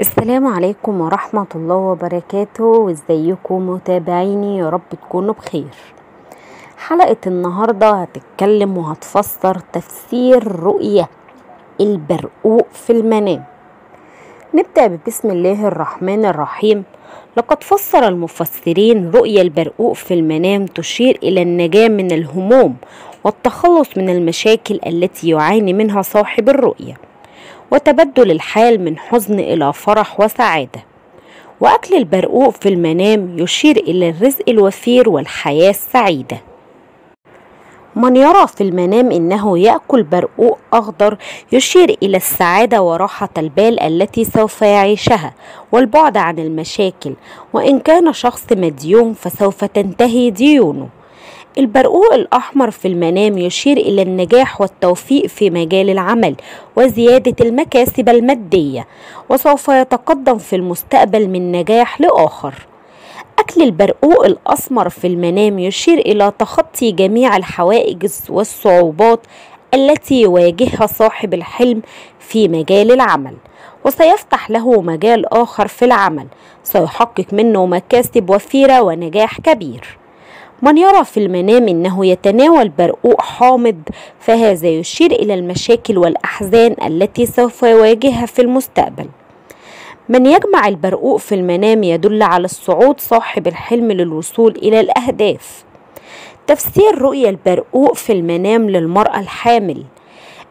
السلام عليكم ورحمة الله وبركاته. وازيكم متابعيني؟ يا رب تكونوا بخير. حلقة النهاردة هتتكلم وهتفسر تفسير رؤية البرقوق في المنام. نبدأ بسم الله الرحمن الرحيم. لقد فسر المفسرين رؤيا البرقوق في المنام تشير إلى النجاة من الهموم والتخلص من المشاكل التي يعاني منها صاحب الرؤية. وتبدل الحال من حزن إلى فرح وسعادة. وأكل البرقوق في المنام يشير إلى الرزق الوفير والحياة السعيدة. من يرى في المنام إنه يأكل برقوق أخضر يشير إلى السعادة وراحة البال التي سوف يعيشها والبعد عن المشاكل. وإن كان شخص مديون فسوف تنتهي ديونه. البرقوق الأحمر في المنام يشير إلى النجاح والتوفيق في مجال العمل وزيادة المكاسب المادية وسوف يتقدم في المستقبل من نجاح لآخر. أكل البرقوق الأسمر في المنام يشير إلى تخطي جميع الحوائج والصعوبات التي يواجهها صاحب الحلم في مجال العمل وسيفتح له مجال آخر في العمل سيحقق منه مكاسب وفيرة ونجاح كبير. من يرى في المنام إنه يتناول برقوق حامض فهذا يشير إلى المشاكل والأحزان التي سوف يواجهها في المستقبل. من يجمع البرقوق في المنام يدل على الصعود صاحب الحلم للوصول إلى الأهداف. تفسير رؤيا البرقوق في المنام للمرأة الحامل.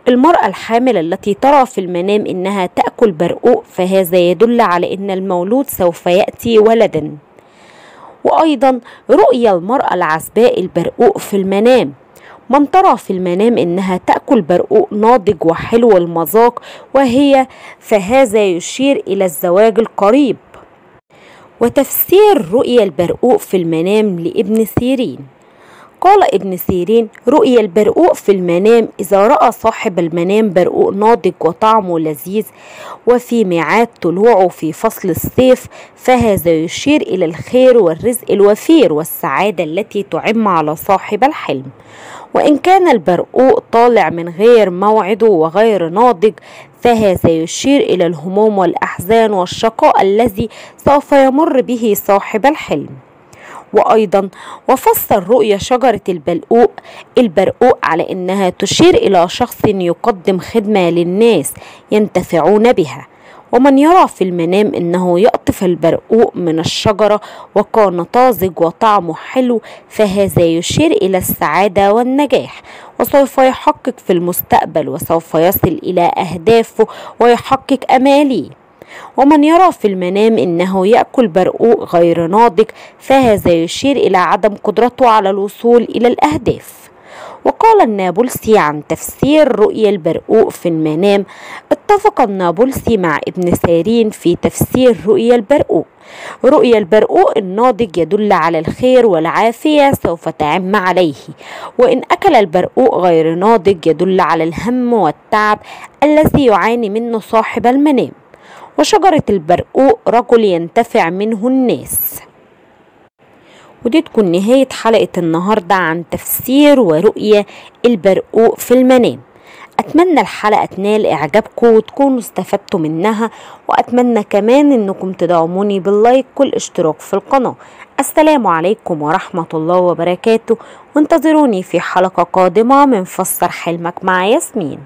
المرأة الحامل التي ترى في المنام إنها تأكل برقوق فهذا يدل على إن المولود سوف يأتي ولداً. وأيضا رؤيا المرأة العزباء البرقوق في المنام. من ترى في المنام إنها تأكل برقوق ناضج وحلو المذاق وهي فهذا يشير إلى الزواج القريب. وتفسير رؤيا البرقوق في المنام لابن سيرين. قال ابن سيرين رؤيا البرقوق في المنام إذا رأى صاحب المنام برقوق ناضج وطعمه لذيذ وفي ميعاد طلوعه في فصل الصيف فهذا يشير إلى الخير والرزق الوفير والسعادة التي تعم على صاحب الحلم. وإن كان البرقوق طالع من غير موعده وغير ناضج فهذا يشير إلى الهموم والأحزان والشقاء الذي سوف يمر به صاحب الحلم. وأيضا وفسر رؤية شجرة البلقوق البرقوق على إنها تشير إلى شخص يقدم خدمة للناس ينتفعون بها. ومن يرى في المنام إنه يقطف البرقوق من الشجرة وكان طازج وطعمه حلو فهذا يشير إلى السعادة والنجاح وسوف يحقق في المستقبل وسوف يصل إلى أهدافه ويحقق أماليه. ومن يرى في المنام إنه يأكل برقوق غير ناضج فهذا يشير إلى عدم قدرته على الوصول إلى الأهداف. وقال النابلسي عن تفسير رؤيا البرقوق في المنام اتفق النابلسي مع ابن سيرين في تفسير رؤيا البرقوق رؤيا البرقوق الناضج يدل على الخير والعافية سوف تعم عليه وإن أكل البرقوق غير ناضج يدل على الهم والتعب الذي يعاني منه صاحب المنام. وشجرة البرقوق رجل ينتفع منه الناس. ودي تكون نهاية حلقة النهاردة عن تفسير ورؤية البرقوق في المنام. أتمنى الحلقة تنال إعجابكم وتكونوا استفدتوا منها وأتمنى كمان إنكم تدعموني باللايك والاشتراك في القناة. السلام عليكم ورحمة الله وبركاته. وانتظروني في حلقة قادمة من فسر حلمك مع ياسمين.